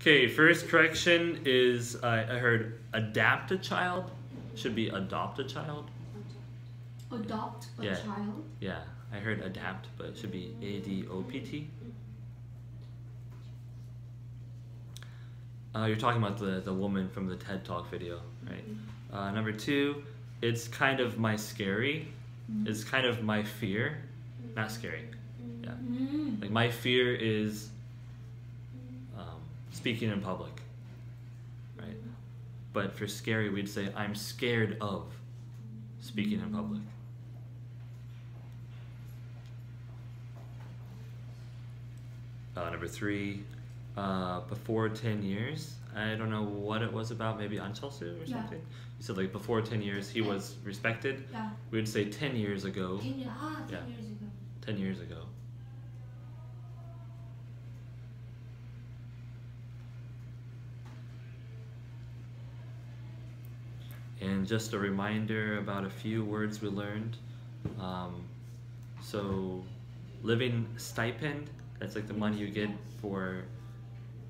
Okay, first correction is uh, I heard adapt a child should be adopt a child. Adopt a Yeah. child. Yeah, I heard adapt, but it should be A D O P T. Uh, you're talking about the, the woman from the TED Talk video, right? Uh, number two, it's kind of my scary. It's kind of my fear. Not scary. Yeah. Mm. Like my fear is speaking in public, right? But for scary, we'd say I'm scared of speaking in public. Uh, number three, uh, before 10 years, I don't know what it was about, maybe Ahn Cheol-soo or Yeah. something. You said like before 10 years he was respected. Yeah. We would say 10 years ago. Ten years. Ah, ten Yeah. years ago. 10 years ago. And just a reminder about a few words we learned. Um, so, living stipend, that's like the money you get for,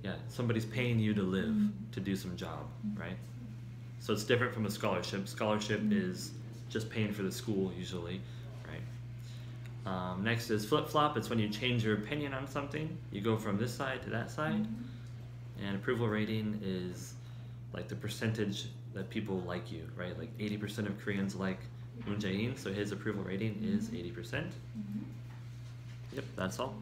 yeah, somebody's paying you to live, to do some job, right? So it's different from a scholarship. Scholarship is just paying for the school usually, right? Um, next is flip flop. It's when you change your opinion on something. You go from this side to that side. And approval rating is like the percentage that people like you, right? Like 80% of Koreans like Moon Jae-in, so his approval rating is mm-hmm. 80%. Mm-hmm. Yep, that's all.